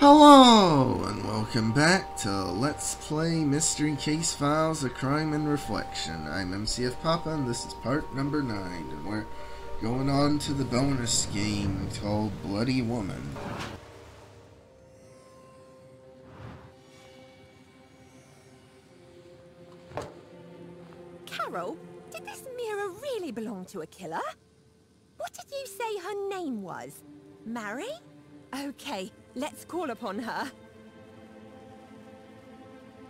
Hello, and welcome back to Let's Play Mystery Case Files, A Crime in Reflection. I'm MCF Papa, and this is part number 9, and we're going on to the bonus game called Bloody Woman. Carol, did this mirror really belong to a killer? What did you say her name was? Mary? Okay, let's call upon her.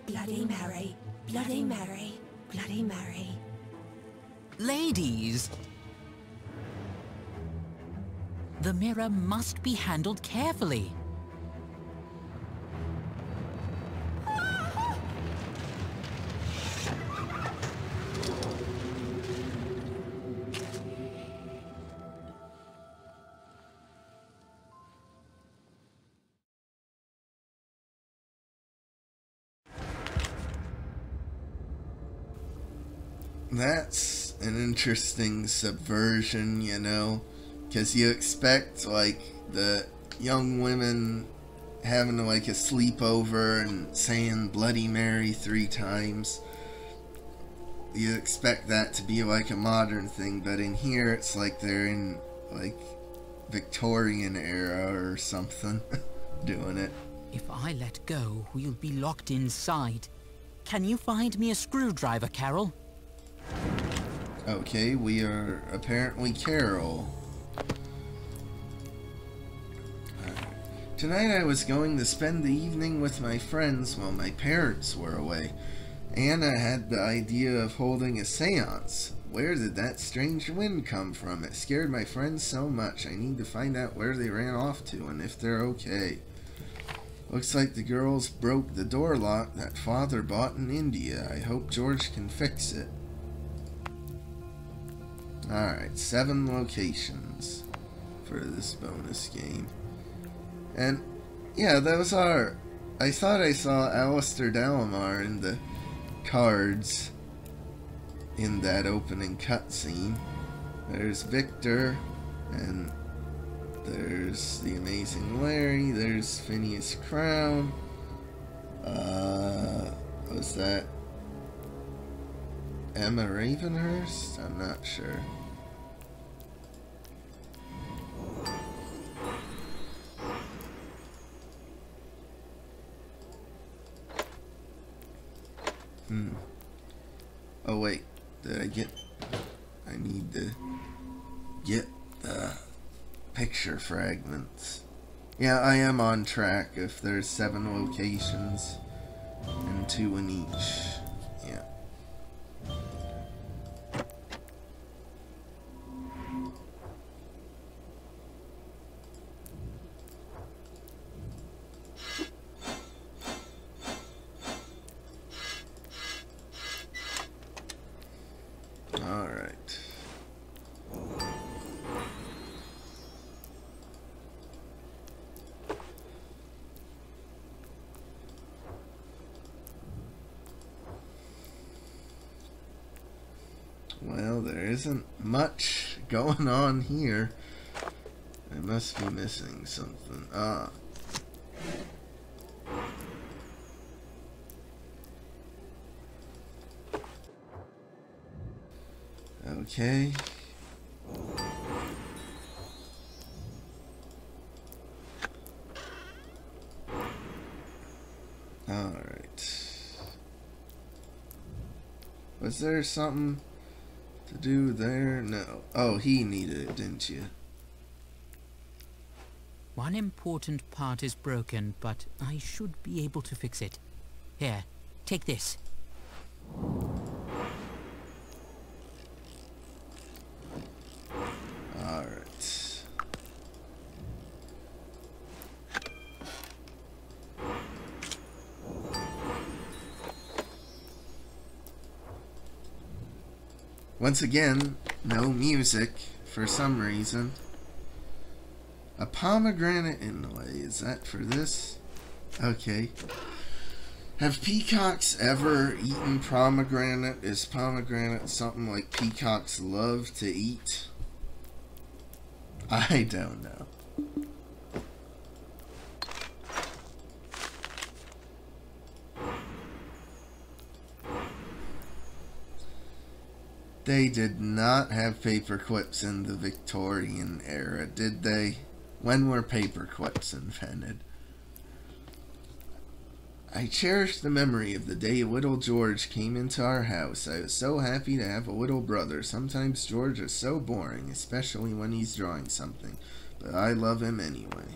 Bloody Mary, Bloody Mary, Bloody Mary. Ladies! The mirror must be handled carefully. Interesting subversion, you know, because you expect, like, the young women having, like, a sleepover and saying Bloody Mary three times. You expect that to be, like, a modern thing, but in here it's like they're in, like, Victorian era or something doing it. If I let go, we'll be locked inside. Can you find me a screwdriver, Carol? Okay, we are apparently Carol. Tonight I was going to spend the evening with my friends while my parents were away. Anna had the idea of holding a seance. Where did that strange wind come from? It scared my friends so much. I need to find out where they ran off to and if they're okay. Looks like the girls broke the door lock that father bought in India. I hope George can fix it. Alright, seven locations for this bonus game. And, yeah, those are... I thought I saw Alistair Dalamar in the cards in that opening cutscene. There's Victor, and there's the Amazing Larry, there's Phineas Crown. Uh, was that Emma Ravenhearst? I'm not sure. Hmm. Oh wait, did I get... I need to get the picture fragments. Yeah, I am on track if there's seven locations and two in each. Alright. Well, there isn't much going on here. I must be missing something. Ah. Okay. Alright. Was there something to do there? No. Oh, he needed it, didn't you? One important part is broken, but I should be able to fix it. Here, take this. Alright. Once again, no music for some reason. A pomegranate inlay. Is that for this? Okay. Have peacocks ever eaten pomegranate? Is pomegranate something like peacocks love to eat? I don't know. They did not have paper clips in the Victorian era, did they? When were paper clips invented? I cherish the memory of the day little George came into our house. I was so happy to have a little brother. Sometimes George is so boring, especially when he's drawing something, but I love him anyway.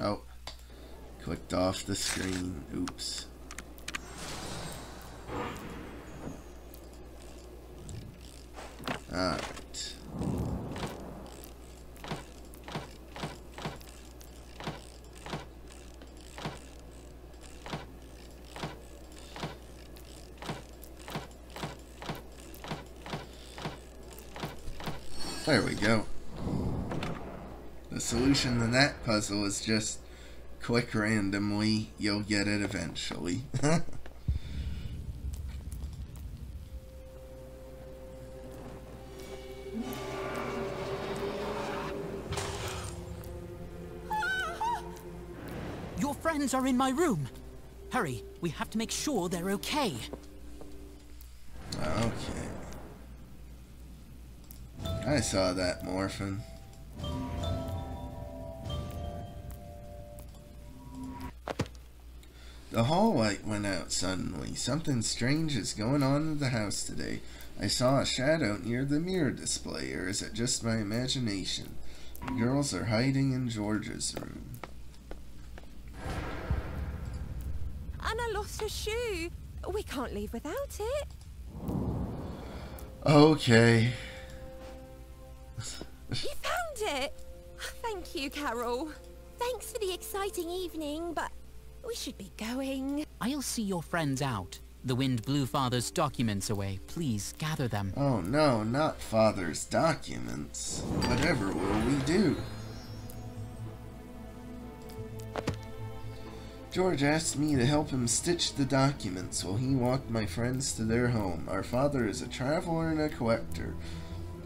Oh, clicked off the screen. Oops. Alright. There we go. The solution to that puzzle is just click randomly, you'll get it eventually. Your friends are in my room. Hurry, we have to make sure they're okay. okay. I saw that, Morphin. The hall light went out suddenly. Something strange is going on in the house today. I saw a shadow near the mirror display, or is it just my imagination? The girls are hiding in George's room. Anna lost her shoe. We can't leave without it. Okay. You found it! Thank you, Carol. Thanks for the exciting evening, but we should be going. I'll see your friends out. The wind blew Father's documents away. Please gather them. Oh no, not Father's documents. Whatever will we do? George asked me to help him stitch the documents while he walked my friends to their home. Our father is a traveler and a collector.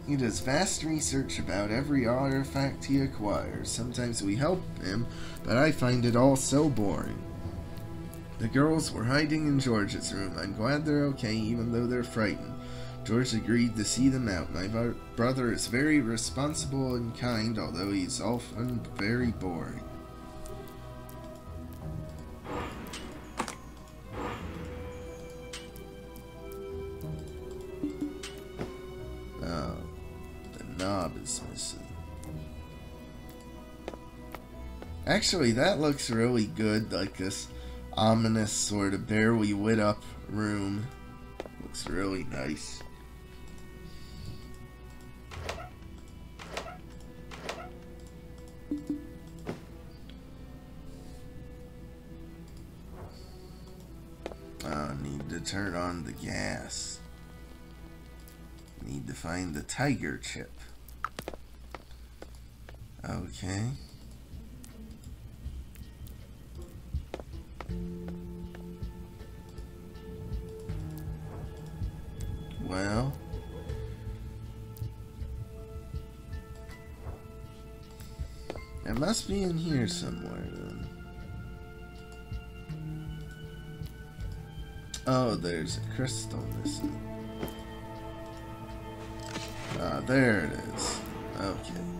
He does vast research about every artifact he acquires. Sometimes we help him, but I find it all so boring. The girls were hiding in George's room. I'm glad they're okay, even though they're frightened. George agreed to see them out. My brother is very responsible and kind, although he's often very boring. Oh, the knob is missing. Actually, that looks really good, like this ominous sort of barely lit up room. Looks really nice. I need to turn on the gas. Need to find the tiger chip. Okay. It must be in here somewhere then. Oh, there's a crystal missing. Ah, there it is. Okay.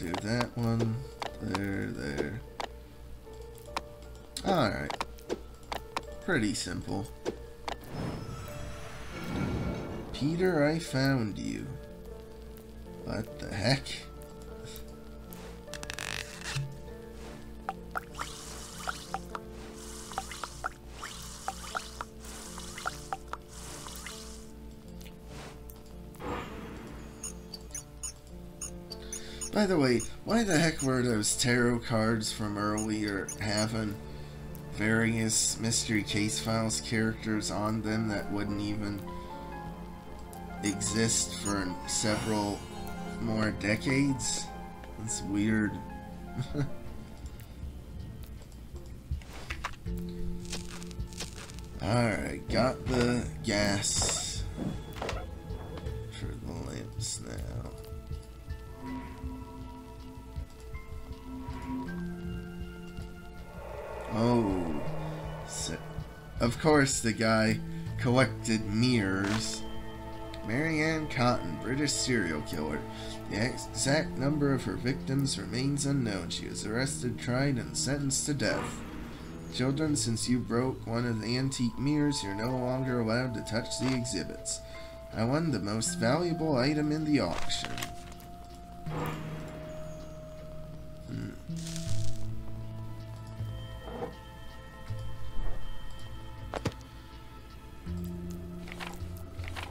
Do that one. There, there. Alright. Pretty simple. Peter, I found you. What the heck? By the way, why the heck were those tarot cards from earlier having various Mystery Case Files characters on them that wouldn't even exist for several more decades? That's weird. Alright, got the gas for the lamps now. Oh, so, of course the guy collected mirrors. Mary Ann Cotton, British serial killer. The exact number of her victims remains unknown. She was arrested, tried, and sentenced to death. Children, since you broke one of the antique mirrors, you're no longer allowed to touch the exhibits. I won the most valuable item in the auction. Hmm.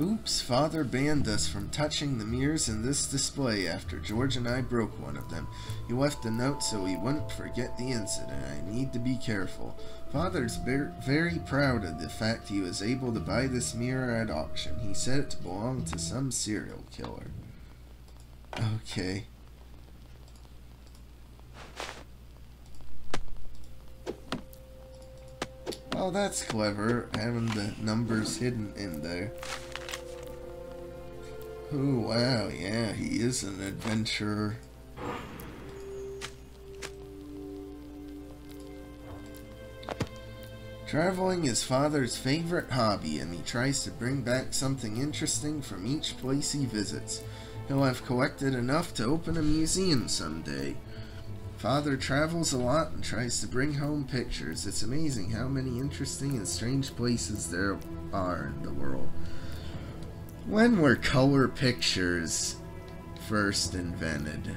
Oops, father banned us from touching the mirrors in this display after George and I broke one of them. He left a note so we wouldn't forget the incident. I need to be careful. Father's very proud of the fact he was able to buy this mirror at auction. He said it belonged to some serial killer. Okay. Oh, that's clever, having the numbers hidden in there. Oh, wow, yeah, he is an adventurer. Traveling is father's favorite hobby, and he tries to bring back something interesting from each place he visits. He'll have collected enough to open a museum someday. Father travels a lot and tries to bring home pictures. It's amazing how many interesting and strange places there are in the world. When were color pictures first invented?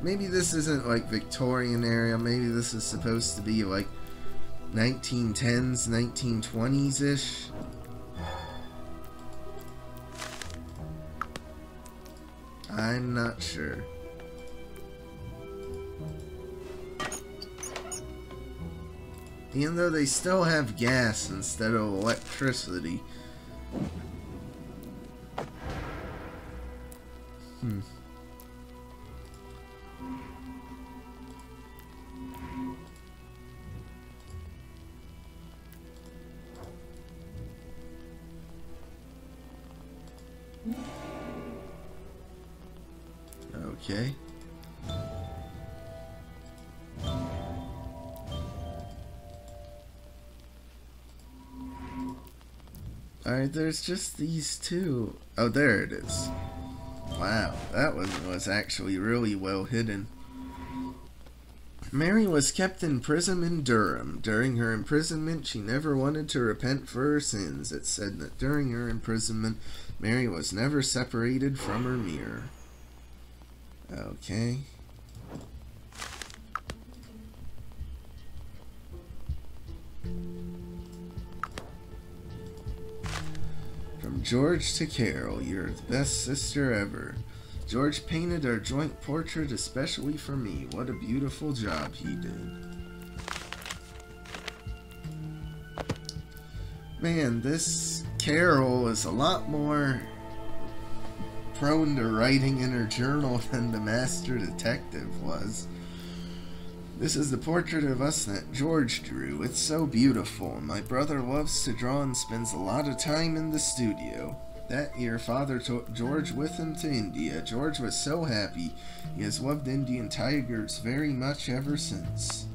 Maybe this isn't like Victorian era, Maybe this is supposed to be like 1910s, 1920s ish. I'm not sure. Even though they still have gas instead of electricity. Hmm. Okay. Alright, there's just these two. Oh, there it is. Wow, that one was actually really well hidden. Mary was kept in prison in Durham. During her imprisonment, she never wanted to repent for her sins. It said that during her imprisonment, Mary was never separated from her mirror. Okay. George to Carol, you're the best sister ever. George painted our joint portrait especially for me. What a beautiful job he did. Man, this Carol is a lot more prone to writing in her journal than the master detective was. This is the portrait of us that George drew. It's so beautiful. My brother loves to draw and spends a lot of time in the studio. That year, father took George with him to India. George was so happy. He has loved Indian tigers very much ever since.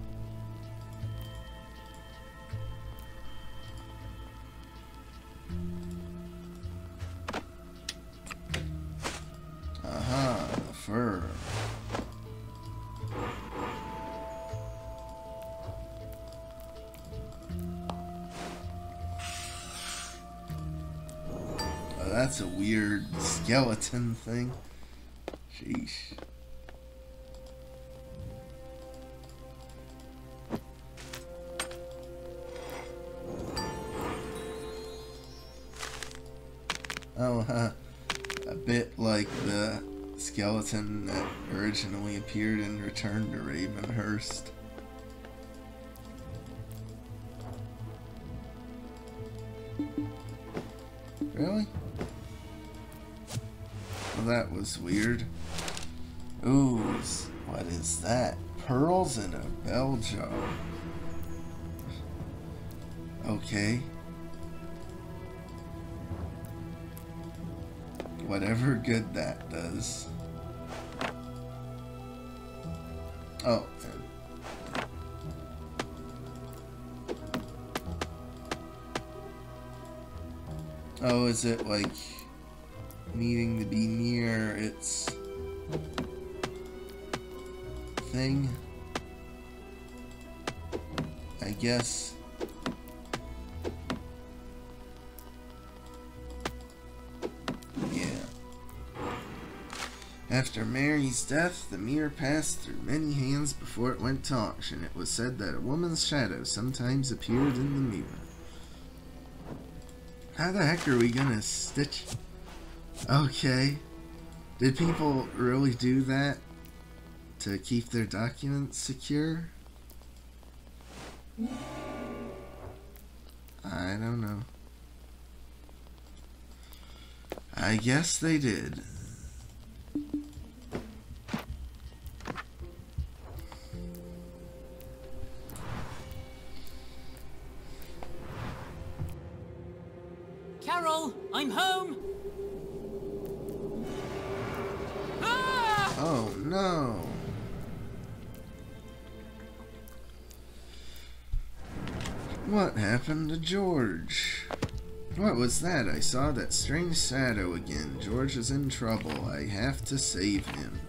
Skeleton thing. Sheesh. Oh, huh. A bit like the skeleton that originally appeared in Return to Ravenhearst. Really? That was weird. Ooh, what is that? Pearls in a bell jar. Okay. Whatever good that does. Oh. Oh, is it like needing to be near its thing? I guess. Yeah. After Mary's death, the mirror passed through many hands before it went to auction. It was said that a woman's shadow sometimes appeared in the mirror. How the heck are we gonna stitch? Okay. Did people really do that to keep their documents secure? I don't know. I guess they did. Carol, I'm home! No. What happened to George? What was that? I saw that strange shadow again. George is in trouble. I have to save him.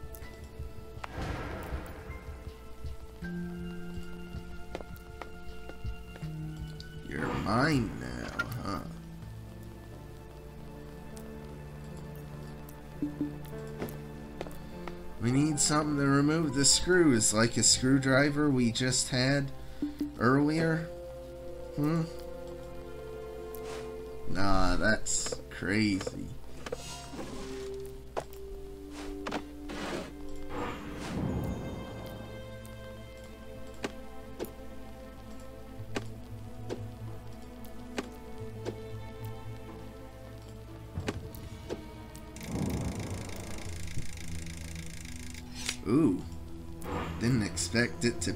You're mine something to remove the screws, like a screwdriver we just had earlier. Hmm? Nah, that's crazy.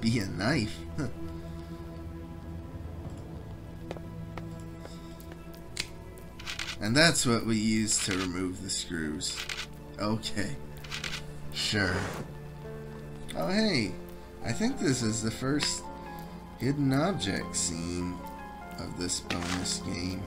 Be a knife. and that's what we use to remove the screws. Okay. Sure. Oh hey, I think this is the first hidden object scene of this bonus game.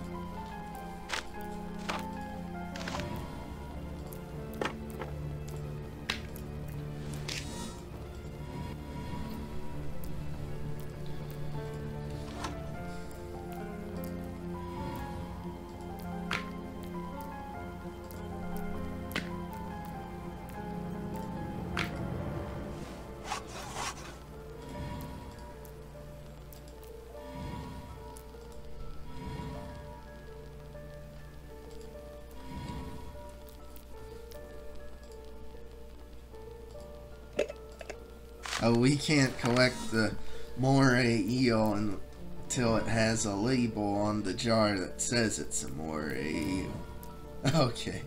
Oh, we can't collect the moray eel until it has a label on the jar that says it's a moray eel. Okay.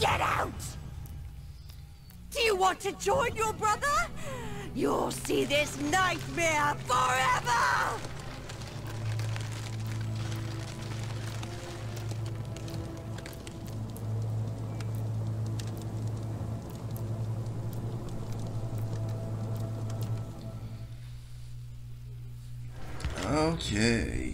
Get out! Do you want to join your brother? You'll see this nightmare forever! Okay.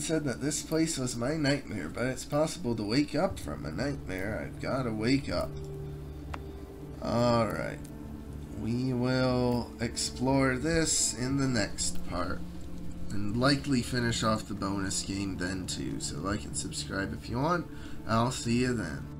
Said that this place was my nightmare, but it's possible to wake up from a nightmare. I've got to wake up. Alright. We will explore this in the next part. And likely finish off the bonus game then too. So like and subscribe if you want. I'll see you then.